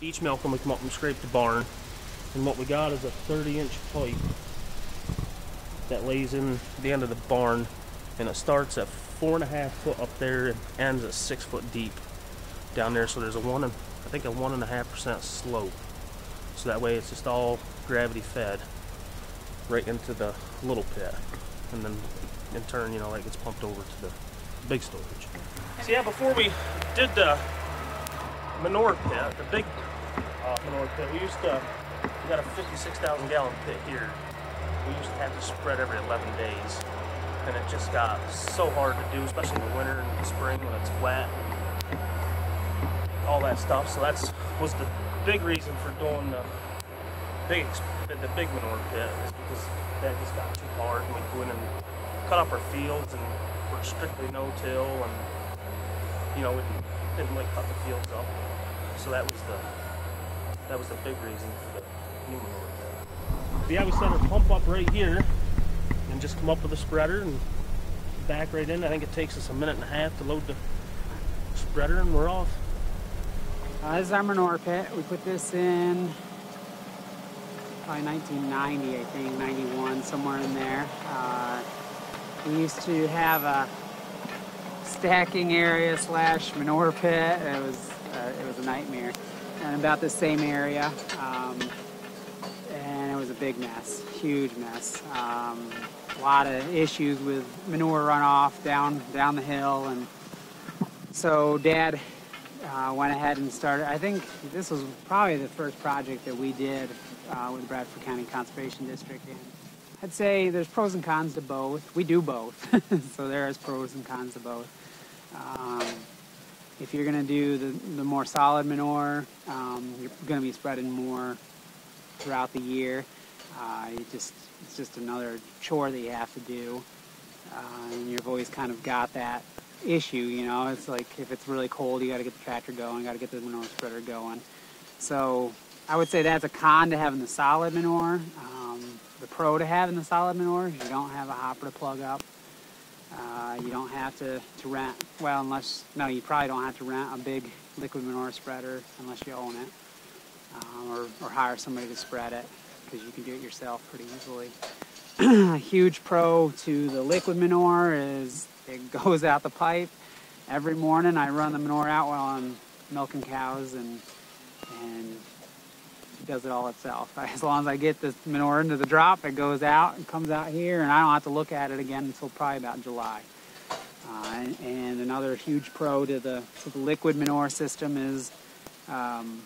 each milk when we come up and scrape the barn. And what we got is a 30 inch pipe that lays in the end of the barn and it starts at four and a half foot up there and ends at six foot deep down there. So there's a one and I think a one and a half percent slope. So that way it's just all gravity fed right into the little pit. And then in turn, you know, like gets pumped over to the big storage. So yeah, before we did the manure pit, the big manure pit, we used to, we got a 56,000 gallon pit here. We used to have to spread every 11 days. And it just got so hard to do, especially in the winter and the spring when it's wet and all that stuff. So that's was the big reason for doing the big the big manure pit is because that just got too hard and we go in and cut up our fields and we're strictly no-till and you know we didn't, didn't like cut the fields up. So that was the that was the big reason for the new manure pit. But yeah, we set our pump up right here and just come up with a spreader and back right in. I think it takes us a minute and a half to load the spreader and we're off. Uh, this is our manure pit. We put this in probably 1990, I think, 91, somewhere in there. Uh, we used to have a stacking area slash manure pit. It was uh, it was a nightmare, and about the same area. Um, and it was a big mess, huge mess. Um, a lot of issues with manure runoff down down the hill, and so Dad uh, went ahead and started. I think this was probably the first project that we did uh, with Bradford County Conservation District. And I'd say there's pros and cons to both. We do both, so there is pros and cons to both. Um, if you're going to do the, the more solid manure, um, you're going to be spreading more throughout the year. Uh, you just it's just another chore that you have to do, uh, and you've always kind of got that issue. You know, it's like if it's really cold, you got to get the tractor going, got to get the manure spreader going. So I would say that's a con to having the solid manure. Um, the pro to having the solid manure is you don't have a hopper to plug up. Uh, you don't have to, to rent, well, unless, no, you probably don't have to rent a big liquid manure spreader unless you own it. Um, or, or hire somebody to spread it because you can do it yourself pretty easily. a huge pro to the liquid manure is it goes out the pipe. Every morning I run the manure out while I'm milking cows and and does it all itself. As long as I get the manure into the drop, it goes out and comes out here and I don't have to look at it again until probably about July. Uh, and another huge pro to the, to the liquid manure system is um,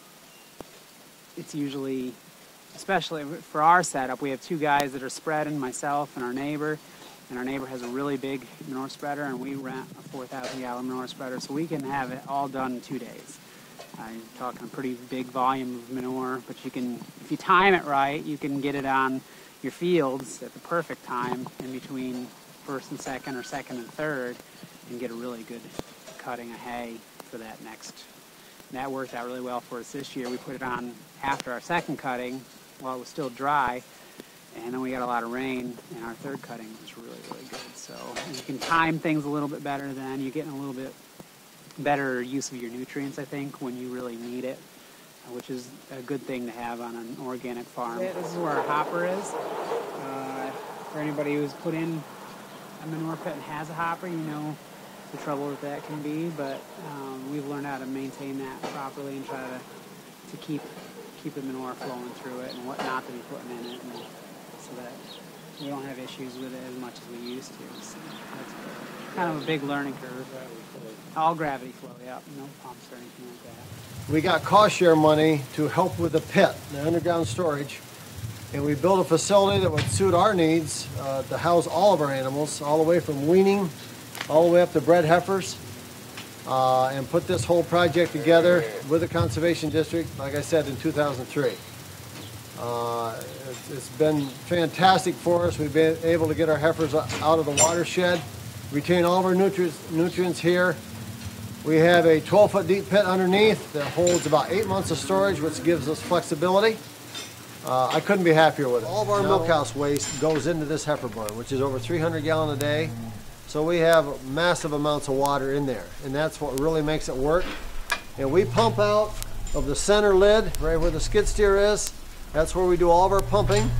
it's usually, especially for our setup, we have two guys that are spreading, myself and our neighbor and our neighbor has a really big manure spreader, and we rent a 4,000 gallon manure spreader, so we can have it all done in two days. You're talking a pretty big volume of manure, but you can, if you time it right, you can get it on your fields at the perfect time in between first and second or second and third and get a really good cutting of hay for that next. And that worked out really well for us this year. We put it on after our second cutting while it was still dry and then we got a lot of rain, and our third cutting was really, really good. So you can time things a little bit better then. You're getting a little bit better use of your nutrients, I think, when you really need it, which is a good thing to have on an organic farm. This is where our hopper is. Uh, for anybody who's put in a manure pit and has a hopper, you know the trouble that that can be, but um, we've learned how to maintain that properly and try to, to keep keep the manure flowing through it and what not to be putting in it. And, so that we don't have issues with it as much as we used to. So kind of a big learning curve. All gravity flow, yeah, no pumps or anything like that. We got cost share money to help with the pit, the underground storage, and we built a facility that would suit our needs uh, to house all of our animals, all the way from weaning, all the way up to bred heifers, uh, and put this whole project together with the Conservation District, like I said, in 2003. Uh, it's, it's been fantastic for us. We've been able to get our heifers out of the watershed, retain all of our nutrients, nutrients here. We have a 12 foot deep pit underneath that holds about eight months of storage, which gives us flexibility. Uh, I couldn't be happier with it. All of our milk house waste goes into this heifer barn, which is over 300 gallon a day. So we have massive amounts of water in there, and that's what really makes it work. And we pump out of the center lid, right where the skid steer is. That's where we do all of our pumping.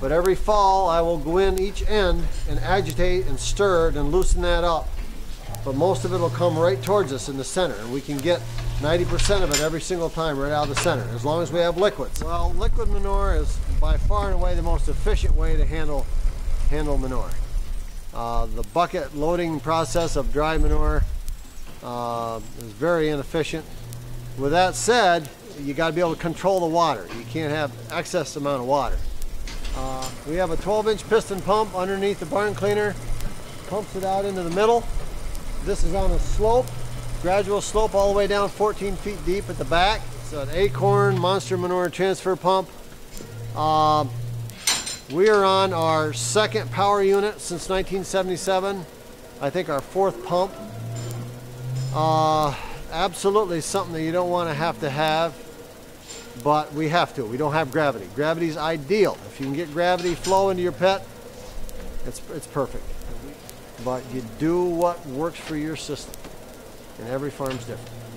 But every fall, I will go in each end and agitate and stir it and loosen that up. But most of it will come right towards us in the center, and we can get 90% of it every single time right out of the center, as long as we have liquids. Well, liquid manure is by far and away the most efficient way to handle, handle manure. Uh, the bucket loading process of dry manure uh, is very inefficient. With that said, you got to be able to control the water. You can't have excess amount of water. Uh, we have a 12 inch piston pump underneath the barn cleaner, pumps it out into the middle. This is on a slope, gradual slope all the way down 14 feet deep at the back. It's an Acorn Monster Manure Transfer Pump. Uh, we are on our second power unit since 1977. I think our fourth pump. Uh, absolutely something that you don't want to have to have, but we have to. We don't have gravity. Gravity is ideal. If you can get gravity flow into your pet, it's, it's perfect. But you do what works for your system. And every farm's different.